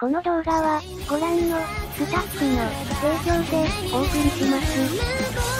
この動画は、ご覧の、スタッフの、提供で、お送りします。